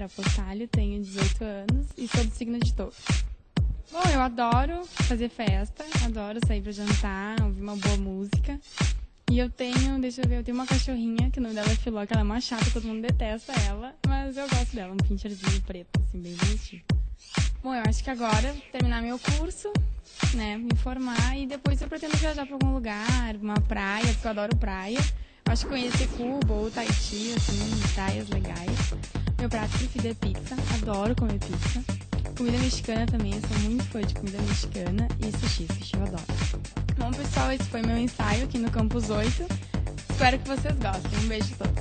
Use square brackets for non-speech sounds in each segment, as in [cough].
Cícera Postali, tenho 18 anos e sou do signo de touro. Bom, eu adoro fazer festa, adoro sair pra jantar, ouvir uma boa música. E eu tenho, deixa eu ver, eu tenho uma cachorrinha, que o nome dela é Filó, que ela é uma chata, todo mundo detesta ela, mas eu gosto dela, um pincherzinho preto, assim, bem bonitinho. Bom, eu acho que agora terminar meu curso, né, me formar e depois eu pretendo viajar para algum lugar, uma praia, porque eu adoro praia. Acho que conhecer Cuba ou Tahiti, assim, praias legais. Meu prato preferido é pizza, adoro comer pizza. Comida mexicana também, eu sou muito fã de comida mexicana e sushi, sushi eu adoro. Bom, pessoal, esse foi meu ensaio aqui no Campus 8. Espero que vocês gostem. Um beijo a todos.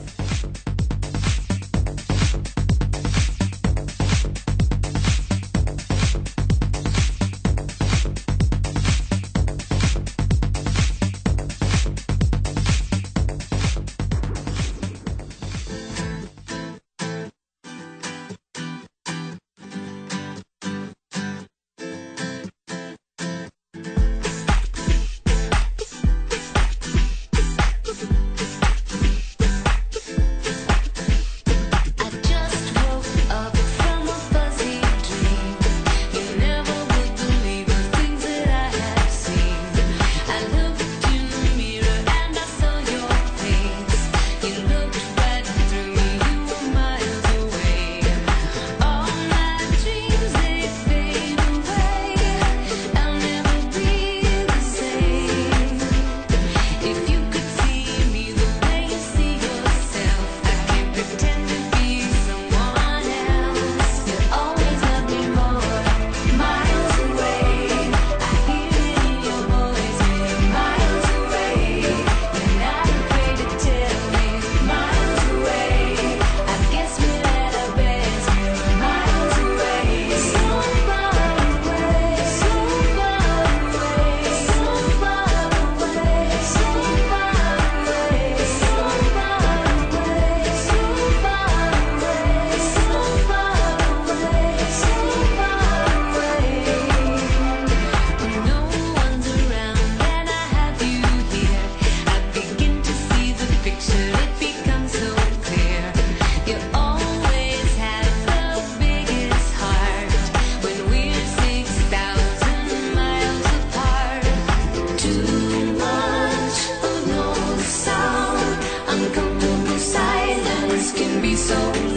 uncomfortable silence can be so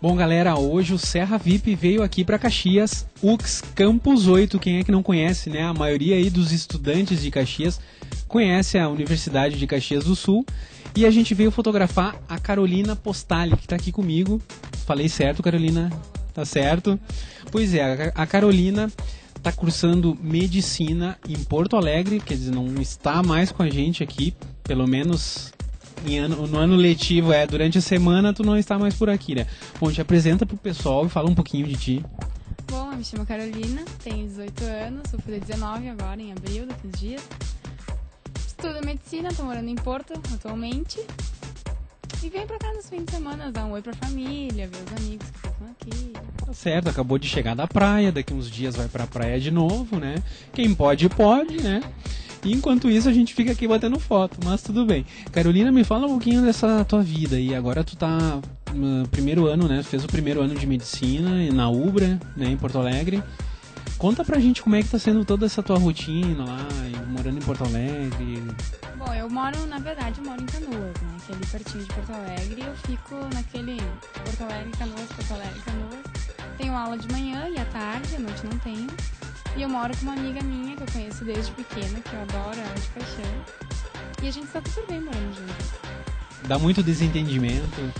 Bom, galera, hoje o Serra VIP veio aqui para Caxias, UX Campus 8. Quem é que não conhece, né? A maioria aí dos estudantes de Caxias conhece a Universidade de Caxias do Sul. E a gente veio fotografar a Carolina Postali, que está aqui comigo. Falei certo, Carolina? Tá certo? Pois é, a Carolina está cursando medicina em Porto Alegre, quer dizer, não está mais com a gente aqui, pelo menos ano, no ano letivo, é, durante a semana tu não está mais por aqui, né? Bom, te apresenta pro pessoal e fala um pouquinho de ti. Bom, eu me chamo Carolina, tenho 18 anos, vou fazer 19 agora, em abril, daqui uns dias. Estudo medicina, tô morando em Porto atualmente. E venho pra cá nos fins de semana, dar um oi pra família, ver os amigos que ficam aqui. Tá certo, acabou de chegar da praia, daqui uns dias vai pra praia de novo, né? Quem pode, pode, né? Enquanto isso a gente fica aqui batendo foto, mas tudo bem. Carolina, me fala um pouquinho dessa tua vida e agora tu tá no primeiro ano, né? Fez o primeiro ano de medicina na Ubra, né, em Porto Alegre. Conta pra gente como é que tá sendo toda essa tua rotina lá, morando em Porto Alegre. Bom, eu moro, na verdade, eu moro em Canoas, né? Que é ali pertinho de Porto Alegre. Eu fico naquele Porto Alegre, Canoas, Porto Alegre, Canoas. Tenho aula de manhã e à tarde, à noite não tenho. E eu moro com uma amiga minha que eu conheço desde pequena, que eu adoro ela de paixão. E a gente tá super bem morando junto. Dá muito desentendimento.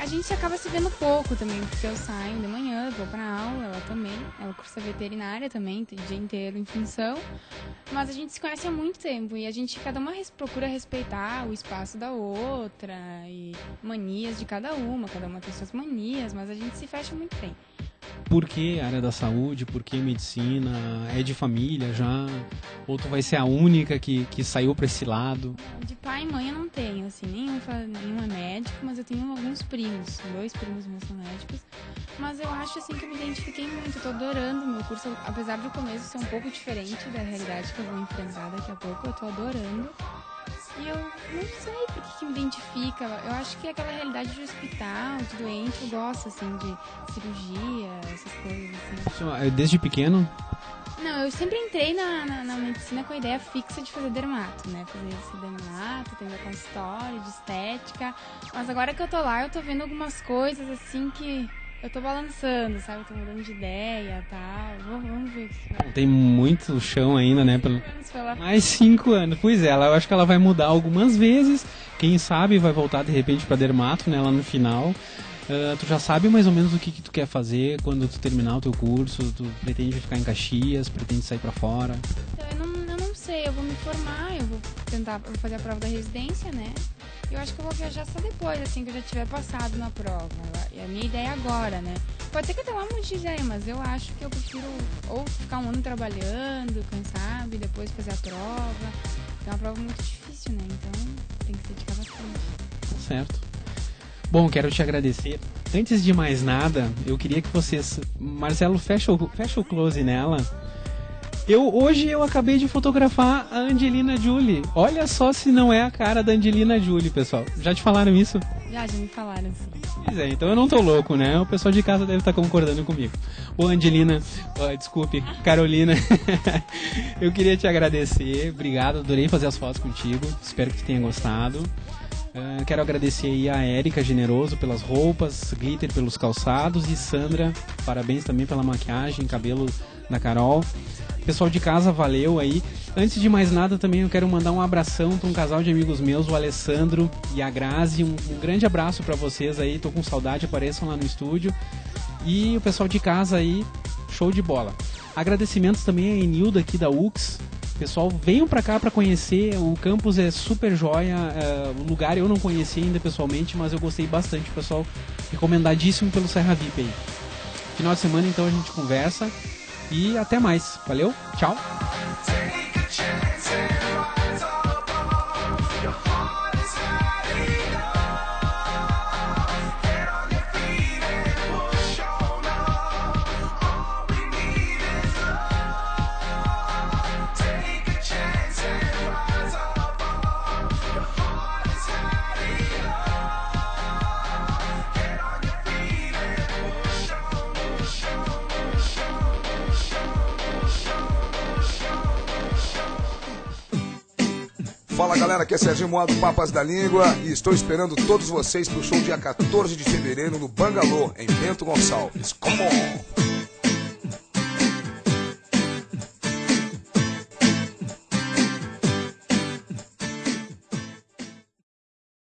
A gente acaba se vendo pouco também, porque eu saio de manhã, vou pra aula, ela também. Ela cursa veterinária também, o dia inteiro em função. Mas a gente se conhece há muito tempo e a gente, cada uma procura respeitar o espaço da outra e manias de cada uma, cada uma tem suas manias, mas a gente se fecha muito bem por que área da saúde, por que medicina, é de família já, ou tu vai ser a única que, que saiu para esse lado? De pai e mãe eu não tenho, assim, nenhum, nenhum é médico, mas eu tenho alguns primos, dois primos meus são médicos, mas eu acho assim que eu me identifiquei muito, eu tô adorando o meu curso, apesar do começo ser um pouco diferente da realidade que eu vou enfrentar daqui a pouco, eu tô adorando. E eu não sei por que, que me identifica. Eu acho que é aquela realidade de hospital, de doente, eu gosto, assim, de cirurgia, essas coisas, assim. É desde pequeno? Não, eu sempre entrei na, na, na, medicina com a ideia fixa de fazer dermato, né? Fazer esse dermato, ter meu consultório de estética. Mas agora que eu tô lá, eu tô vendo algumas coisas, assim, que eu tô balançando, sabe? Eu tô mudando de ideia e tal. Vamos, vamos ver. Tem muito chão ainda, né? Pelo... Mais cinco anos. Pois é, ela, eu acho que ela vai mudar algumas vezes. Quem sabe vai voltar de repente pra Dermato, né? Lá no final. Uh, tu já sabe mais ou menos o que, que tu quer fazer quando tu terminar o teu curso? Tu pretende ficar em Caxias? Pretende sair para fora? Eu vou me formar, eu vou tentar vou fazer a prova da residência, né? Eu acho que eu vou viajar só depois, assim, que eu já tiver passado na prova. E a minha ideia é agora, né? Pode ser que uma monte de ideia, mas eu acho que eu prefiro ou ficar um ano trabalhando, quem sabe, depois fazer a prova. É uma prova muito difícil, né? Então tem que se dedicar bastante. Certo. Bom, quero te agradecer. Antes de mais nada, eu queria que vocês. Marcelo, fecha o, fecha o close nela eu, hoje eu acabei de fotografar a Angelina Jolie. Olha só se não é a cara da Angelina Jolie, pessoal. Já te falaram isso? Já, já me falaram. Pois é, então eu não tô louco, né? O pessoal de casa deve estar concordando comigo. Ô Angelina, desculpe, Carolina, [laughs] eu queria te agradecer. Obrigado, adorei fazer as fotos contigo. Espero que tu tenha gostado. Uh, quero agradecer aí a Érica Generoso pelas roupas, Glitter pelos calçados e Sandra, parabéns também pela maquiagem, cabelo da Carol. Pessoal de casa, valeu aí. Antes de mais nada, também eu quero mandar um abração para um casal de amigos meus, o Alessandro e a Grazi. Um, um grande abraço para vocês aí. Tô com saudade, apareçam lá no estúdio. E o pessoal de casa aí, show de bola. Agradecimentos também a Enilda aqui da UX. Pessoal, venham para cá para conhecer. O campus é super joia. É, o lugar eu não conheci ainda pessoalmente, mas eu gostei bastante, pessoal. Recomendadíssimo pelo Serra VIP aí. Final de semana então a gente conversa. E até mais. Valeu, tchau. Fala galera, aqui é Serginho Moado, Papas da Língua, e estou esperando todos vocês pro show dia 14 de fevereiro no Bangalô, em Bento Gonçalves. Come on!